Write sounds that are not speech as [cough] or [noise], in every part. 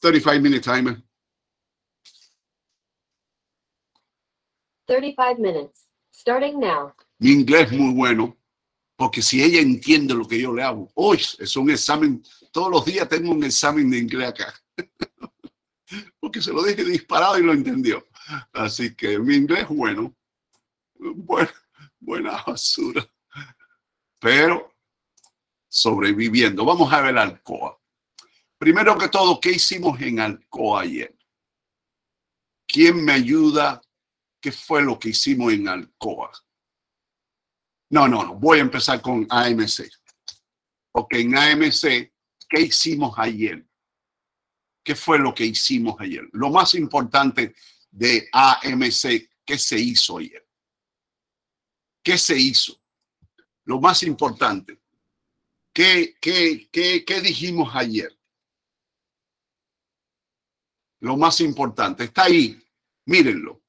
35 minute timer. 35 minutes. Starting now. Mi inglés muy bueno, porque si ella entiende lo que yo le hago, hoy es un examen, todos los días tengo un examen de inglés acá. [laughs] porque se lo dije disparado y lo entendió. Así que mi inglés bueno. Bueno, buena basura. Pero sobreviviendo. Vamos a ver Alcoa. Primero que todo, ¿qué hicimos en Alcoa ayer? ¿Quién me ayuda? ¿Qué fue lo que hicimos en Alcoa? No, no, no. Voy a empezar con AMC. Porque en AMC, ¿qué hicimos ayer? ¿Qué fue lo que hicimos ayer? Lo más importante de AMC, ¿qué se hizo ayer? ¿Qué se hizo? Lo más importante, ¿qué, qué, qué, qué dijimos ayer? Lo más importante, está ahí, mírenlo.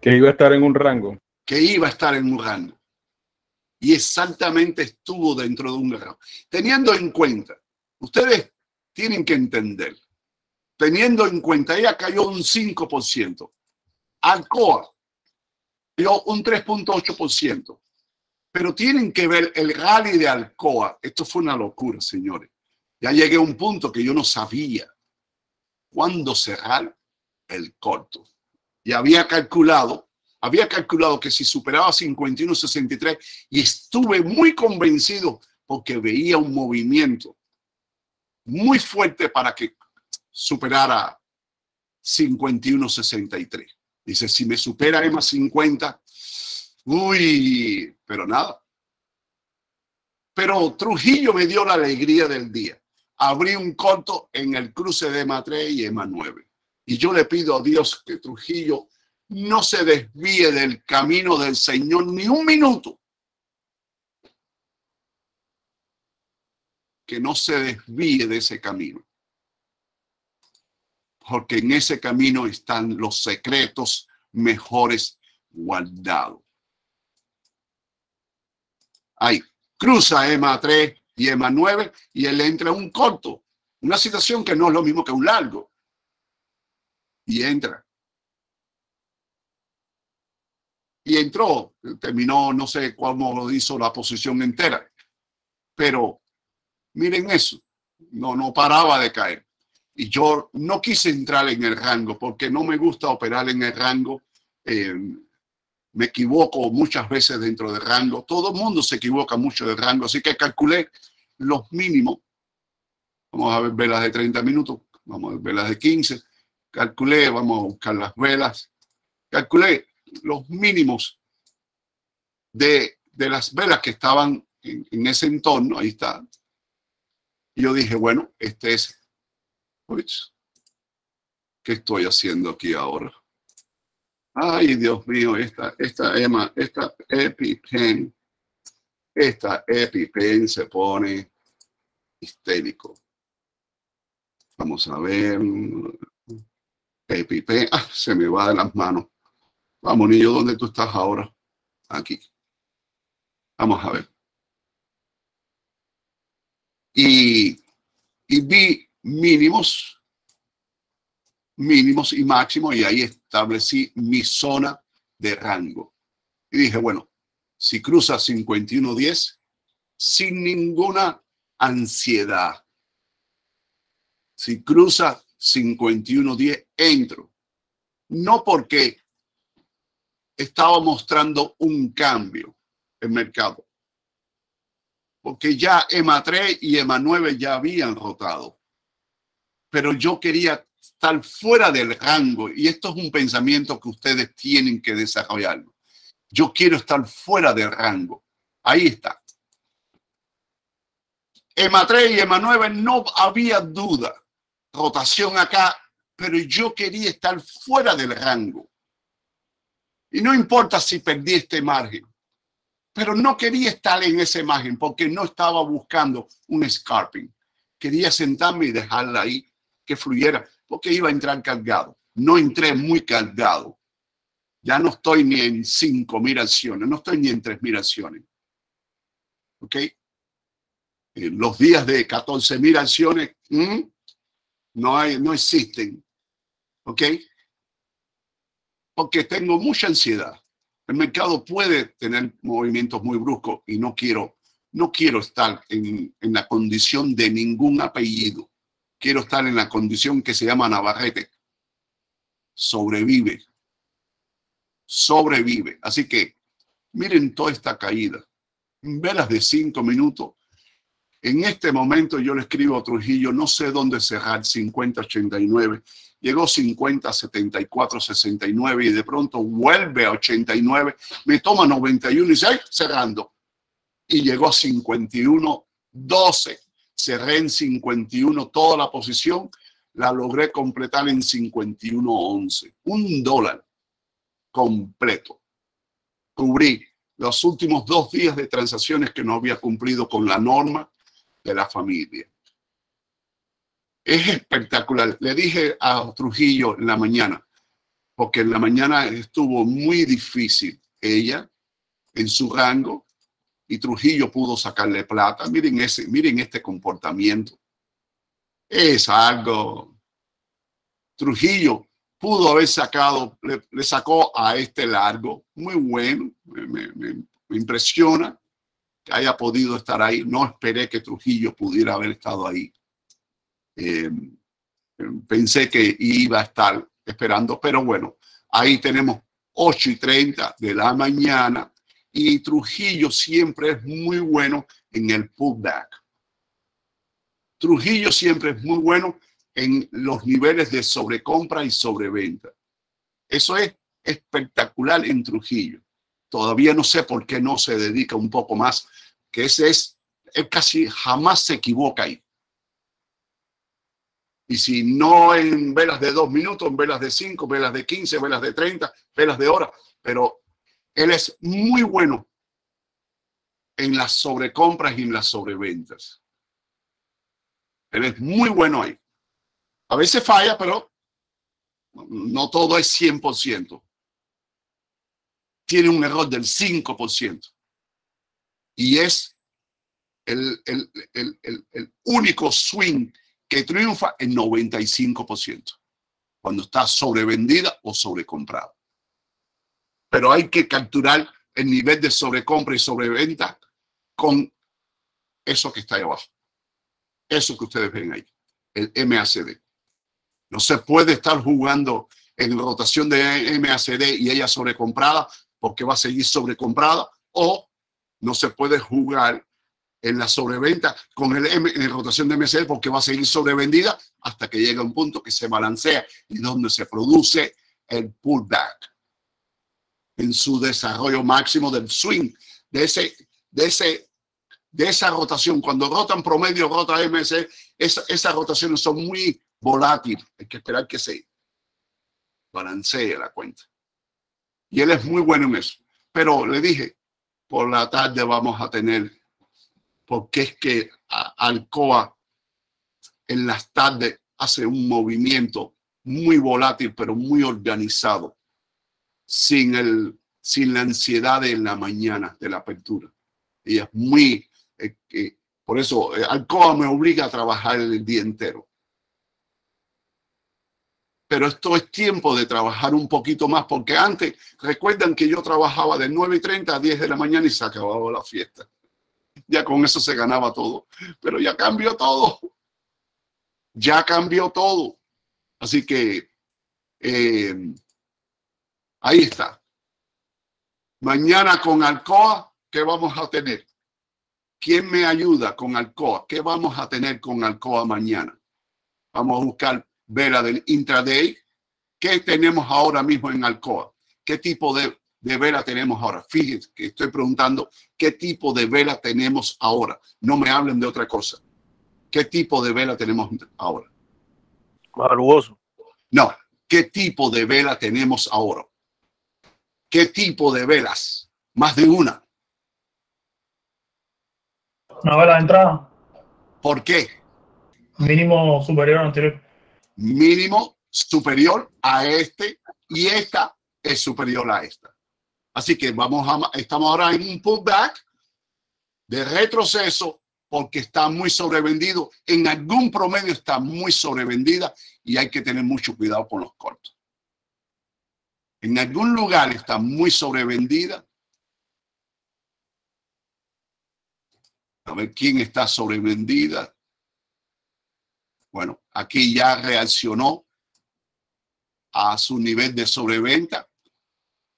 Que iba a estar en un rango. Que iba a estar en un rango. Y exactamente estuvo dentro de un rango. Teniendo en cuenta, ustedes tienen que entender, teniendo en cuenta, ella cayó un 5%. Alcoa cayó un 3.8%. Pero tienen que ver el rally de Alcoa. Esto fue una locura, señores. Ya llegué a un punto que yo no sabía cuándo cerrar el corto. Y había calculado, había calculado que si superaba 51.63 y estuve muy convencido porque veía un movimiento muy fuerte para que superara 51.63. Dice, si me supera EMA 50, uy, pero nada. Pero Trujillo me dio la alegría del día. Abrí un corto en el cruce de 3 y EMA 9. Y yo le pido a Dios que Trujillo no se desvíe del camino del Señor ni un minuto. Que no se desvíe de ese camino porque en ese camino están los secretos mejores guardados. Ahí, cruza EMA 3 y EMA 9 y él entra un corto, una situación que no es lo mismo que un largo. Y entra. Y entró, terminó, no sé cómo lo hizo la posición entera, pero miren eso, no, no paraba de caer. Y yo no quise entrar en el rango porque no me gusta operar en el rango. Eh, me equivoco muchas veces dentro del rango. Todo el mundo se equivoca mucho del rango, así que calculé los mínimos. Vamos a ver velas de 30 minutos, vamos a ver velas de 15. Calculé, vamos a buscar las velas. Calculé los mínimos de, de las velas que estaban en, en ese entorno. Ahí está. Y yo dije, bueno, este es ¿Qué estoy haciendo aquí ahora? Ay, Dios mío, esta, esta Emma, esta EpiPen, esta EpiPen se pone histérico. Vamos a ver. EpiPen, ah, se me va de las manos. Vamos, niño, ¿dónde tú estás ahora? Aquí. Vamos a ver. Y, y vi mínimos, mínimos y máximos, y ahí establecí mi zona de rango. Y dije, bueno, si cruza 51.10, sin ninguna ansiedad. Si cruza 51.10, entro. No porque estaba mostrando un cambio en mercado, porque ya EMA 3 y EMA 9 ya habían rotado pero yo quería estar fuera del rango y esto es un pensamiento que ustedes tienen que desarrollarlo. Yo quiero estar fuera del rango. Ahí está. EMA 3 y EMA 9 no había duda. Rotación acá, pero yo quería estar fuera del rango. Y no importa si perdí este margen, pero no quería estar en ese margen porque no estaba buscando un scarping. Quería sentarme y dejarla ahí que fluyera, porque iba a entrar cargado. No entré muy cargado. Ya no estoy ni en cinco miraciones, no estoy ni en tres miraciones. ¿Ok? Eh, los días de 14 mil acciones mm, no, hay, no existen. ¿Ok? Porque tengo mucha ansiedad. El mercado puede tener movimientos muy bruscos y no quiero, no quiero estar en, en la condición de ningún apellido. Quiero estar en la condición que se llama Navarrete. Sobrevive. Sobrevive. Así que miren toda esta caída. Velas de cinco minutos en este momento yo le escribo a Trujillo, no sé dónde cerrar, 50-89. Llegó 50, 74, 69 y de pronto vuelve a 89, me toma 91 y 6 cerrando. Y llegó a 51, 12. Cerré en 51 toda la posición, la logré completar en 51, 11. Un dólar completo. Cubrí los últimos dos días de transacciones que no había cumplido con la norma de la familia. Es espectacular. Le dije a Trujillo en la mañana, porque en la mañana estuvo muy difícil ella en su rango y Trujillo pudo sacarle plata. Miren ese, miren este comportamiento. Es algo. Trujillo pudo haber sacado, le, sacó a este largo, muy bueno, me impresiona que haya podido estar ahí. No esperé que Trujillo pudiera haber estado ahí. Eh, pensé que iba a estar esperando, pero bueno, ahí tenemos 8 y 30 de la mañana y Trujillo siempre es muy bueno en el pullback. Trujillo siempre es muy bueno en los niveles de sobrecompra y sobreventa. Eso es espectacular en Trujillo. Todavía no sé por qué no se dedica un poco más, que ese es, él casi jamás se equivoca ahí. Y si no en velas de dos minutos, en velas de cinco, velas de quince, velas de treinta, velas de hora, pero él es muy bueno en las sobrecompras y en las sobreventas. Él es muy bueno ahí. A veces falla, pero no todo es 100% tiene un error del 5%. Y es el, único swing que triunfa en 95%, cuando está sobrevendida o sobrecomprada. Pero hay que capturar el nivel de sobrecompra y sobreventa con eso que está ahí abajo. Eso que ustedes ven ahí, el MACD. No se puede estar jugando en rotación de MACD y ella sobrecomprada porque va a seguir sobrecomprada o no se puede jugar en la sobreventa con el M en rotación de MSL porque va a seguir sobrevendida hasta que llegue un punto que se balancea y donde se produce el pullback en su desarrollo máximo del swing de ese de ese de esa rotación. Cuando rotan promedio rota MSL esa, esas rotaciones son muy volátiles. Hay que esperar que se balancee la cuenta. Y él es muy bueno en eso. Pero le dije, por la tarde vamos a tener, porque es que Alcoa en las tardes hace un movimiento muy volátil, pero muy organizado, sin, el, sin la ansiedad de la mañana de la apertura. Y es muy, eh, por eso eh, Alcoa me obliga a trabajar el día entero pero esto es tiempo de trabajar un poquito más, porque antes, recuerdan que yo trabajaba de 9 y 30 a 10 de la mañana y se acababa la fiesta. Ya con eso se ganaba todo, pero ya cambió todo. Ya cambió todo. Así que eh, ahí está. Mañana con Alcoa, ¿qué vamos a tener? ¿Quién me ayuda con Alcoa? ¿Qué vamos a tener con Alcoa mañana? Vamos a buscar vela del intraday. ¿Qué tenemos ahora mismo en Alcoa? ¿Qué tipo de, de vela tenemos ahora? Fíjense que estoy preguntando qué tipo de vela tenemos ahora. No me hablen de otra cosa. ¿Qué tipo de vela tenemos ahora? Maruoso. No, ¿qué tipo de vela tenemos ahora? ¿Qué tipo de velas? Más de una. Una vela de entrada. ¿Por qué? Mínimo superior al anterior mínimo superior a este y esta es superior a esta. Así que vamos a, estamos ahora en un pullback de retroceso porque está muy sobrevendido. En algún promedio está muy sobrevendida y hay que tener mucho cuidado con los cortos. En algún lugar está muy sobrevendida. A ver quién está sobrevendida. Bueno, aquí ya reaccionó a su nivel de sobreventa.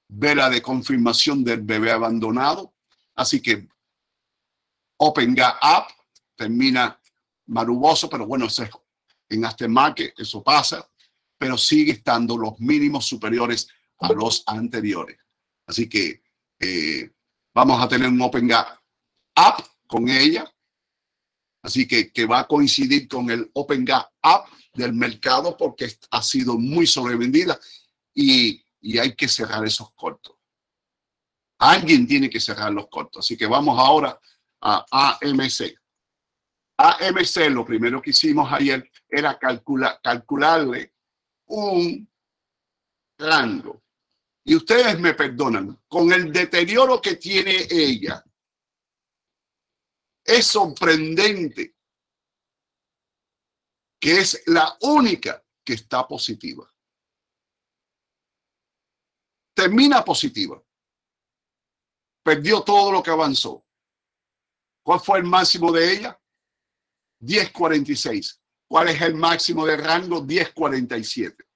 Vela de confirmación del bebé abandonado. Así que Open Up termina maruboso, pero bueno, eso es, en aftermarket eso pasa, pero sigue estando los mínimos superiores a los anteriores. Así que eh, vamos a tener un Open Up con ella. Así que, que va a coincidir con el Open Up del mercado porque ha sido muy sobrevendida y, y hay que cerrar esos cortos. Alguien tiene que cerrar los cortos. Así que vamos ahora a AMC. AMC, lo primero que hicimos ayer era calcular, calcularle un rango. Y ustedes me perdonan, con el deterioro que tiene ella, es sorprendente que es la única que está positiva. Termina positiva. Perdió todo lo que avanzó. ¿Cuál fue el máximo de ella? 10.46. ¿Cuál es el máximo de rango? 10.47.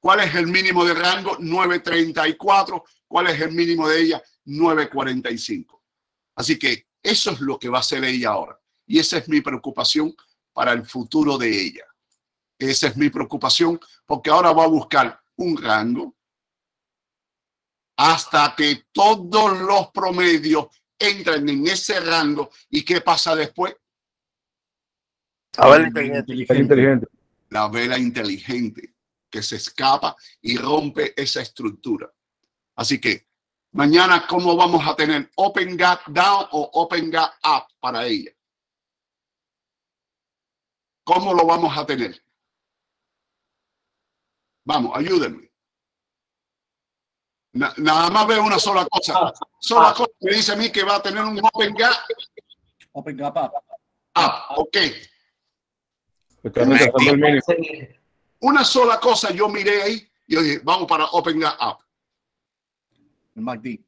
¿Cuál es el mínimo de rango? 9.34. ¿Cuál es el mínimo de ella? 9.45. Así que eso es lo que va a hacer ella ahora. Y esa es mi preocupación para el futuro de ella. Esa es mi preocupación porque ahora va a buscar un rango hasta que todos los promedios entran en ese rango y qué pasa después. La vela inteligente. La vela inteligente que se escapa y rompe esa estructura. Así que mañana, ¿cómo vamos a tener Open Gap Down o Open Gap Up para ella? ¿Cómo lo vamos a tener? Vamos, ayúdenme nada más veo una sola cosa. Ah. Sola cosa me dice a mí que va a tener un Open Gap. Open Gap Up. Ah, ok. Una sola cosa yo miré ahí y yo dije, vamos para Open Up. El MACD.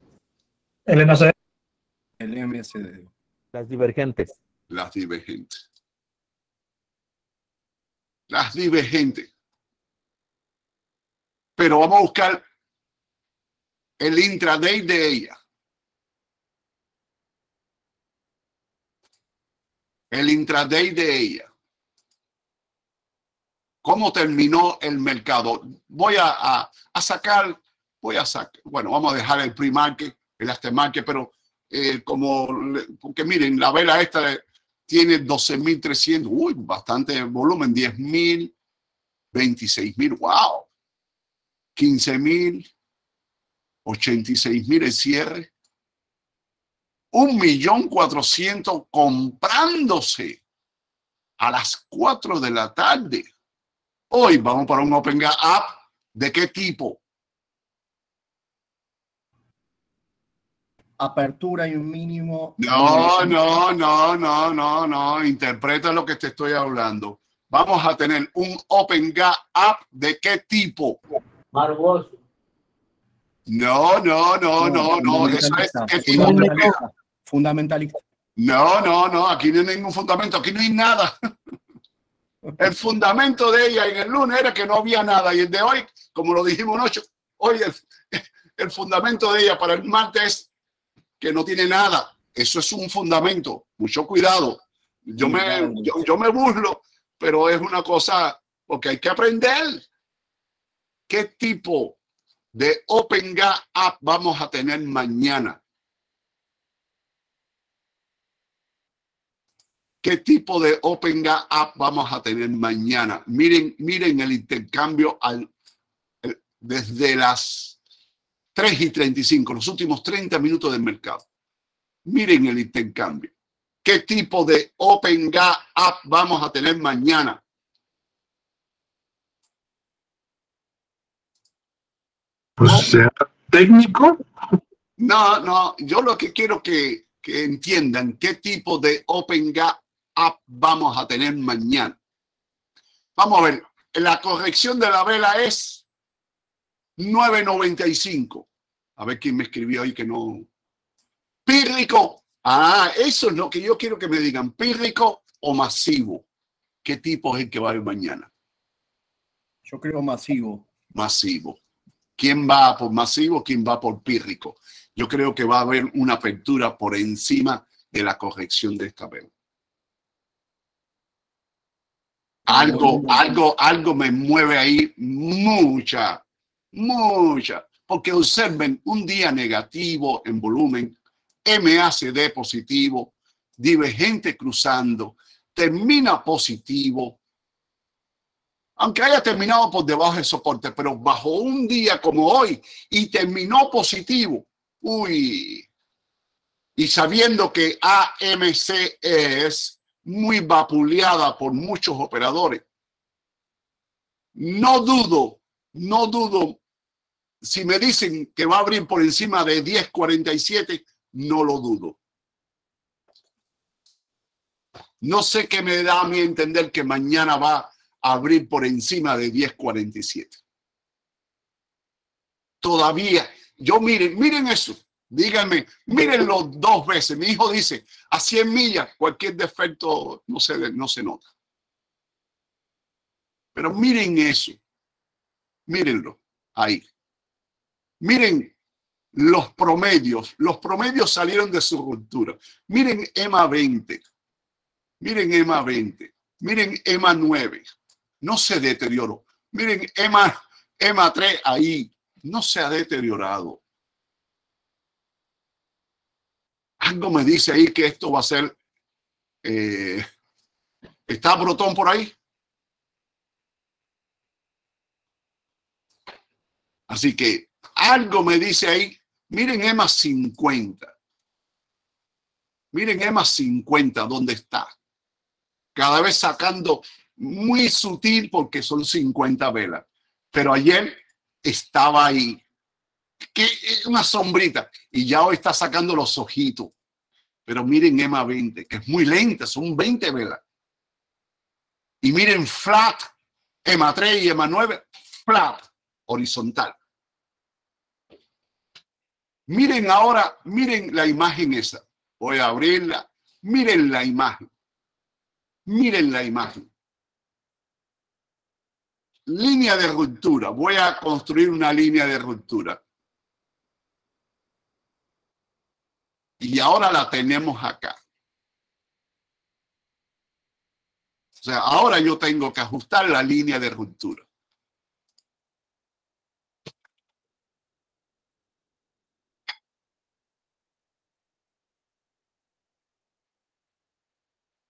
El MACD. El MSD. Las divergentes. Las divergentes. Las divergentes. Pero vamos a buscar el intraday de ella. El intraday de ella. ¿Cómo terminó el mercado? Voy a, sacar, voy a sacar, bueno, vamos a dejar el pre-market, el aftermarket, pero eh, como, porque miren, la vela esta tiene 12.300, uy, bastante volumen, 10.000, 26.000, wow, 15.000, 86 mil el cierre. Un millón cuatrocientos comprándose a las 4 de la tarde. Hoy vamos para un Open Gap App. ¿De qué tipo? Apertura y un mínimo. No, no, no, no, no, no. Interpreta lo que te estoy hablando. Vamos a tener un Open Gap App. ¿De qué tipo? Barboso. No, no, no, no, no. Eso es fundamentalista. No, no, no. Aquí no hay ningún fundamento. Aquí no hay nada. [laughs] El fundamento de ella en el lunes era que no había nada. Y el de hoy, como lo dijimos noche, hoy el, el fundamento de ella para el martes es que no tiene nada. Eso es un fundamento. Mucho cuidado. Yo me, yo, yo me burlo, pero es una cosa porque hay que aprender qué tipo de Open App vamos a tener mañana. ¿Qué tipo de Open App vamos a tener mañana? Miren, miren el intercambio al, desde las 3 y 35, los últimos 30 minutos del mercado. Miren el intercambio. ¿Qué tipo de Open App vamos a tener mañana? Pues sea técnico. No, no, yo lo que quiero que que entiendan qué tipo de Open Gap App vamos a tener mañana. Vamos a ver, la corrección de la vela es 9.95. A ver quién me escribió ahí que no. Pírrico. Ah, eso es lo que yo quiero que me digan. Pírrico o masivo. ¿Qué tipo es el que va a ir mañana? Yo creo masivo. Masivo. ¿Quién va por masivo? ¿Quién va por pírrico? Yo creo que va a haber una apertura por encima de la corrección de esta vela. Algo, algo, algo me mueve ahí mucha, mucha. Porque observen un día negativo en volumen, MACD positivo, divergente cruzando, termina positivo, aunque haya terminado por debajo del soporte, pero bajo un día como hoy y terminó positivo, uy, y sabiendo que AMC es muy vapuleada por muchos operadores, no dudo, no dudo, si me dicen que va a abrir por encima de 10.47, no lo dudo. No sé qué me da a mí entender que mañana va a abrir por encima de 10.47. Todavía, yo miren, miren eso. Díganme, mírenlo dos veces. Mi hijo dice, a 100 millas, cualquier defecto no se, no se nota. Pero miren eso. Mírenlo ahí. Miren los promedios. Los promedios salieron de su ruptura. Miren EMA 20. Miren EMA 20. Miren EMA 9. No se deterioró. Miren EMA, EMA 3 ahí. No se ha deteriorado. Algo me dice ahí que esto va a ser... Eh, ¿Está Brotón por ahí? Así que algo me dice ahí, miren EMA 50. Miren EMA 50, ¿dónde está? Cada vez sacando muy sutil porque son 50 velas. Pero ayer estaba ahí. Que una sombrita. Y ya hoy está sacando los ojitos. Pero miren EMA 20, que es muy lenta, son 20 velas. Y miren flat, EMA 3 y EMA 9, flat, horizontal. Miren ahora, miren la imagen esa. Voy a abrirla. Miren la imagen. Miren la imagen. Línea de ruptura. Voy a construir una línea de ruptura. Y ahora la tenemos acá. O sea, ahora yo tengo que ajustar la línea de ruptura.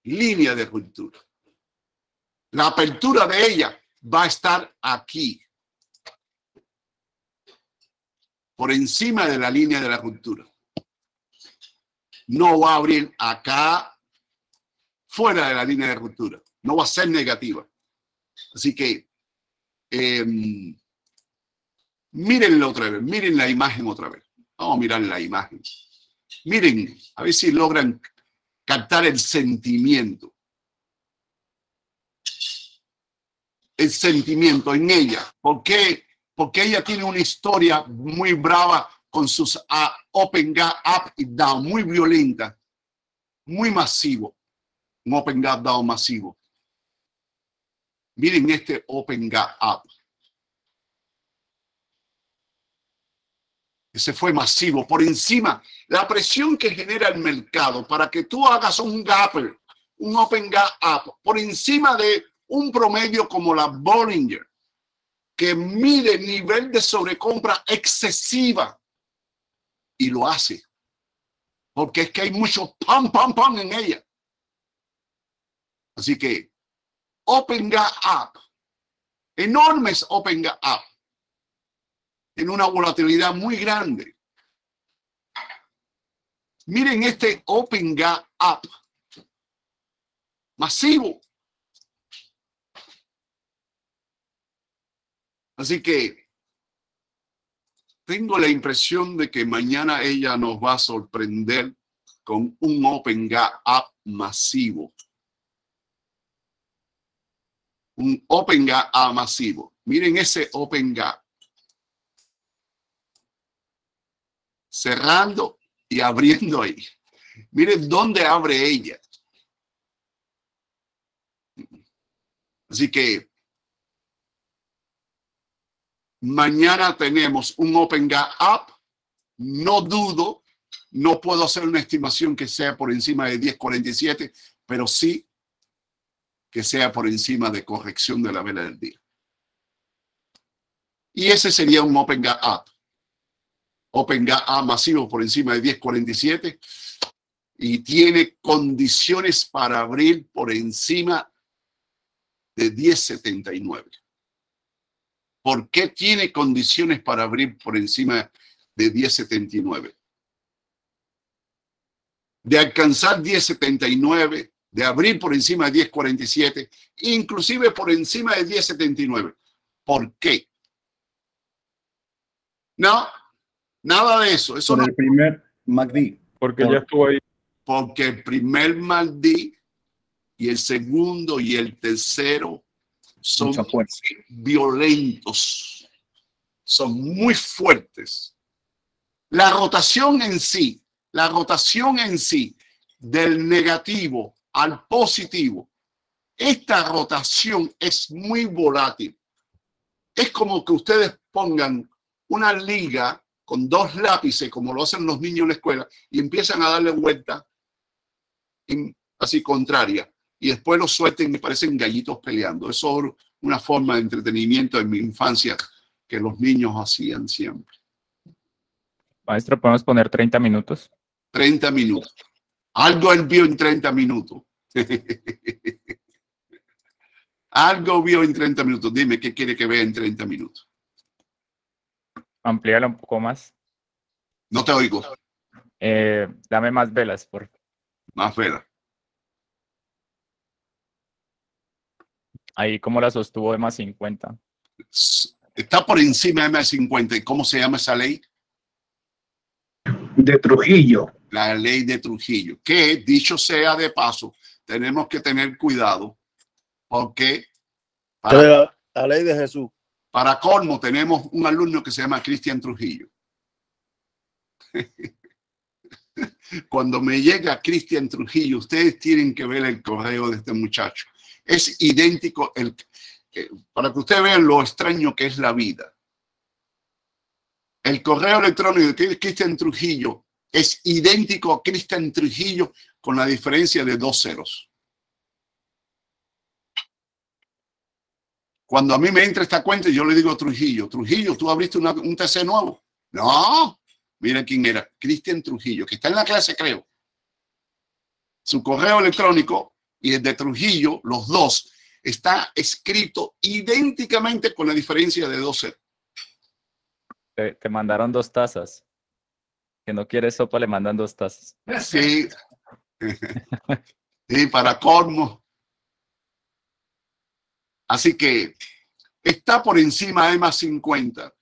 línea de ruptura. La apertura de ella va a estar aquí, por encima de la línea de la ruptura. No va a abrir acá, fuera de la línea de ruptura. No va a ser negativa. Así que, eh, mírenlo otra vez, miren la imagen otra vez. Vamos a mirar la imagen. Miren, a ver si logran captar el sentimiento. El sentimiento en ella. ¿Por qué? Porque ella tiene una historia muy brava con sus open gap up y down, muy violenta, muy masivo. Un open gap down masivo. Miren este open gap up. Ese fue masivo, por encima. La presión que genera el mercado para que tú hagas un gapper, un open gap up, por encima de un promedio como la Bollinger, que mide nivel de sobrecompra excesiva y lo hace. Porque es que hay mucho pam, pam, pam en ella. Así que open gap enormes open gap en una volatilidad muy grande. Miren este Open Gap. Masivo. Así que tengo la impresión de que mañana ella nos va a sorprender con un Open Gap masivo. Un Open Gap masivo. Miren ese Open Gap. Cerrando y abriendo ahí. Miren dónde abre ella. Así que mañana tenemos un Open Gap Up. No dudo, no puedo hacer una estimación que sea por encima de 10.47, pero sí que sea por encima de corrección de la vela del día. Y ese sería un Open Gap Up. Open masivo por encima de 10.47 y tiene condiciones para abrir por encima de 10.79. ¿Por qué tiene condiciones para abrir por encima de 10.79? De alcanzar 10.79, de abrir por encima de 10.47, inclusive por encima de 10.79. ¿Por qué? No, nada de eso. Eso Por no el primer MACD. Porque Por- ya estuvo ahí. porque el primer Maldí y el segundo y el tercero son violentos, son muy fuertes. La rotación en sí, la rotación en sí del negativo al positivo, esta rotación es muy volátil. Es como que ustedes pongan una liga con dos lápices, como lo hacen los niños en la escuela, y empiezan a darle vuelta en- así contraria y después los suelten y parecen gallitos peleando. Eso es una forma de entretenimiento en mi infancia que los niños hacían siempre. Maestro, podemos poner 30 minutos. 30 minutos. Algo él vio en 30 minutos. [laughs] Algo vio en 30 minutos. Dime qué quiere que vea en 30 minutos. Amplíala un poco más. No te oigo. Eh, dame más velas, por favor. Más vela. Ahí como la sostuvo de más 50. Está por encima de M50. ¿Y cómo se llama esa ley? De Trujillo. la ley de Trujillo, que dicho sea de paso, tenemos que tener cuidado porque para, La, la ley de Jesús. para colmo tenemos un alumno que se llama Cristian Trujillo. [laughs] Cuando me llega Cristian Trujillo, ustedes tienen que ver el correo de este muchacho. Es idéntico, el, para que ustedes vean lo extraño que es la vida. El correo electrónico de Cristian Trujillo es idéntico a Cristian Trujillo con la diferencia de dos ceros. Cuando a mí me entra esta cuenta, yo le digo a Trujillo, Trujillo, ¿tú abriste una- un TC nuevo? No, mira quién era, Cristian Trujillo, que está en la clase, creo. Su correo electrónico y el de Trujillo, los dos, está escrito idénticamente con la diferencia de dos ceros. Te, te mandaron dos tazas. Que no quieres sopa, le mandan dos tazas. Sí. [laughs] Sí, para colmo. Así que está por encima de más 50.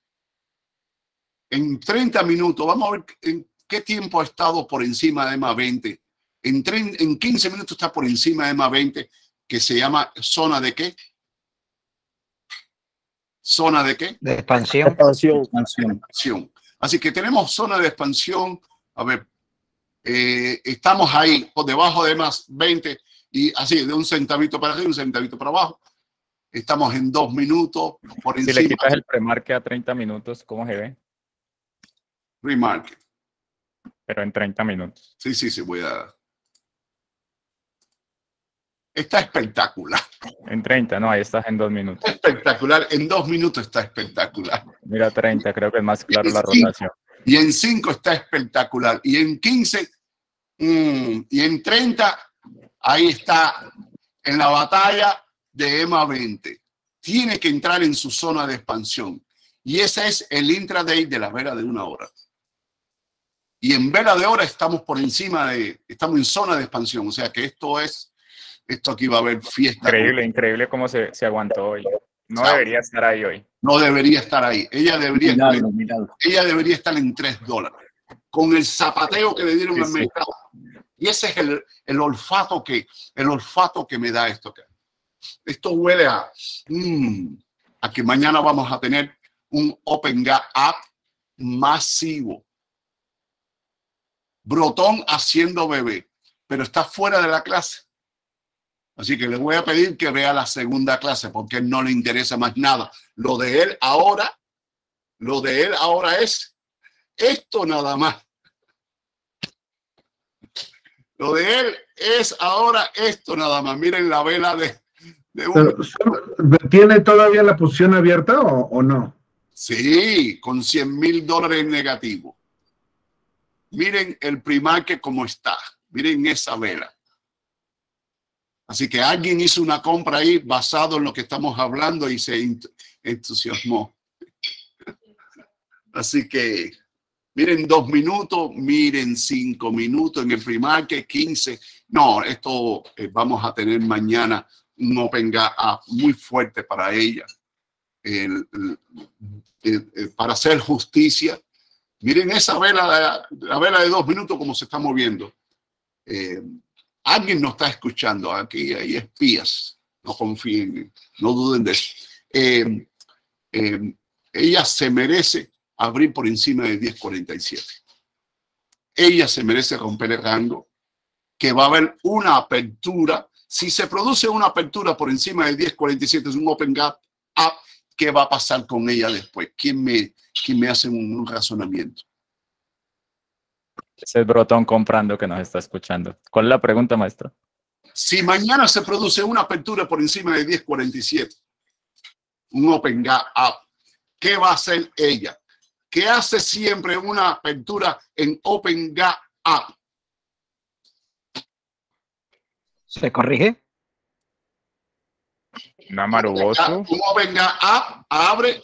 En 30 minutos, vamos a ver en qué tiempo ha estado por encima de más 20. En, tren- en 15 minutos está por encima de más 20, que se llama zona de qué? Zona de qué? de expansión. Expansión. Expansión. Así que tenemos zona de expansión. A ver, eh, estamos ahí por debajo de más 20 y así de un centavito para arriba, un centavito para abajo. Estamos en dos minutos por Si le encima quitas el premarque a 30 minutos, ¿cómo se ve? remark. Pero en 30 minutos. Sí, sí, sí, voy a. Está espectacular. En 30, no, ahí estás en dos minutos. Espectacular. En dos minutos está espectacular. Mira 30, creo que es más claro la rotación. Y en 5 está espectacular. Y en 15, mm, y en 30, ahí está en la batalla de EMA 20. Tiene que entrar en su zona de expansión. Y ese es el intraday de la vela de una hora. Y en vela de hora estamos por encima de, estamos en zona de expansión. O sea que esto es, esto aquí va a haber fiesta. Increíble, increíble cómo se, se aguantó hoy. No debería estar ahí hoy. No debería estar ahí. Ella debería estar miradlo. ella debería estar en 3 dólares. Con el zapateo que le dieron Sí, al sí. mercado, Y ese es el, el olfato que el olfato que me da esto. Esto huele a, mm, a que mañana vamos a tener un Open Gap App masivo. Brotón haciendo bebé, pero está fuera de la clase. Así que le voy a pedir que vea la segunda clase porque no le interesa más nada. Lo de él ahora, lo de él ahora es esto nada más. Lo de él es ahora esto nada más. Miren la vela de, de un- Pero, ¿solo- ¿Tiene todavía la posición abierta o, o no? Sí, con 100 mil dólares negativo. Miren el primarque como está. Miren esa vela. Así que alguien hizo una compra ahí basado en lo que estamos hablando y se ent- entusiasmó. Así que miren dos minutos, miren cinco minutos en el primarque, 15. No, esto eh, vamos a tener mañana un Open muy fuerte para ella. El- el- el- el- para hacer justicia. Miren esa vela, la vela de dos minutos como se está moviendo. Eh, alguien nos está escuchando aquí, hay espías. No confíen, no duden de eso. Eh, eh, ella se merece abrir por encima de 1047. Ella se merece romper el rango, que va a haber una apertura. Si se produce una apertura por encima de 1047, es un open gap up, ¿qué va a pasar con ella después? ¿Quién me, quién me hace un, un razonamiento? Es Brotón comprando que nos está escuchando. ¿Cuál es la pregunta, maestro? Si mañana se produce una apertura por encima de 1047, un open gap up, ¿qué va a hacer ella? ¿Qué hace siempre una apertura en open gap up? ¿Se corrige? Un open gap up abre,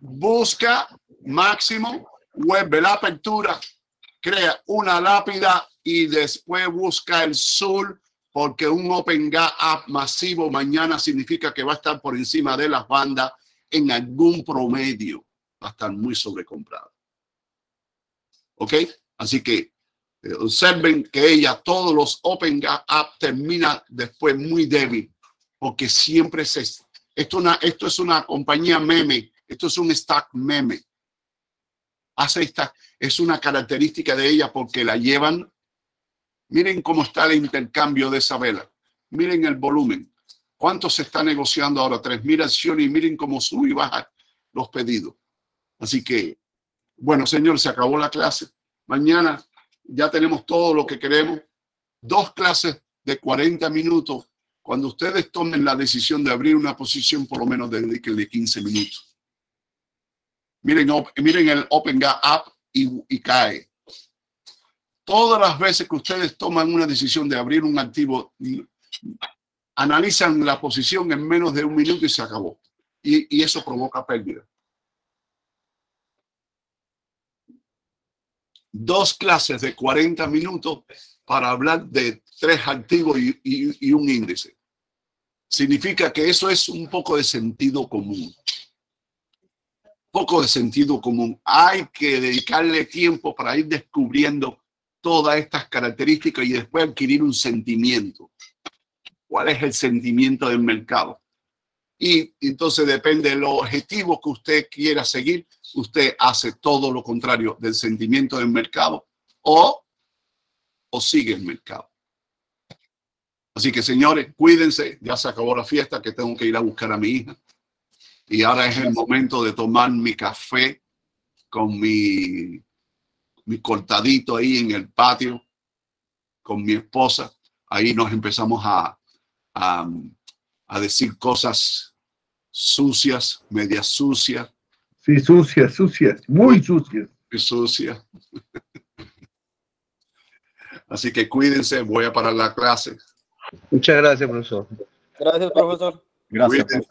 busca máximo, vuelve la apertura, crea una lápida y después busca el sur porque un Open Gap masivo mañana significa que va a estar por encima de las bandas en algún promedio. Va a estar muy sobrecomprado. ¿Ok? Así que eh, observen que ella, todos los Open Gap termina después muy débil porque siempre se... Esto, una, esto es una compañía meme, esto es un stack meme. Hace esta, es una característica de ella porque la llevan Miren cómo está el intercambio de esa vela. Miren el volumen. ¿Cuánto se está negociando ahora? 3.000 acciones y miren cómo sube y baja los pedidos. Así que, bueno, señor, se acabó la clase. Mañana ya tenemos todo lo que queremos. Dos clases de 40 minutos. Cuando ustedes tomen la decisión de abrir una posición, por lo menos dedíquenle 15 minutos. Miren, el Open Gap Up y, cae todas las veces que ustedes toman una decisión de abrir un activo, analizan la posición en menos de un minuto y se acabó. Y, eso provoca pérdida. Dos clases de 40 minutos para hablar de tres activos y- y un índice. Significa que eso es un poco de sentido común. Poco de sentido común. Hay que dedicarle tiempo para ir descubriendo todas estas características y después adquirir un sentimiento. ¿Cuál es el sentimiento del mercado? Y entonces depende del objetivo que usted quiera seguir, usted hace todo lo contrario del sentimiento del mercado o, o sigue el mercado. Así que señores, cuídense, ya se acabó la fiesta que tengo que ir a buscar a mi hija. Y ahora es el momento de tomar mi café con mi mi cortadito ahí en el patio con mi esposa. Ahí nos empezamos a, a, a decir cosas sucias, medias sucias, Sí, sucias, sucias, muy sucias. y sucias. Así que cuídense, voy a parar la clase. Muchas gracias, profesor. Gracias, profesor. Cuídense.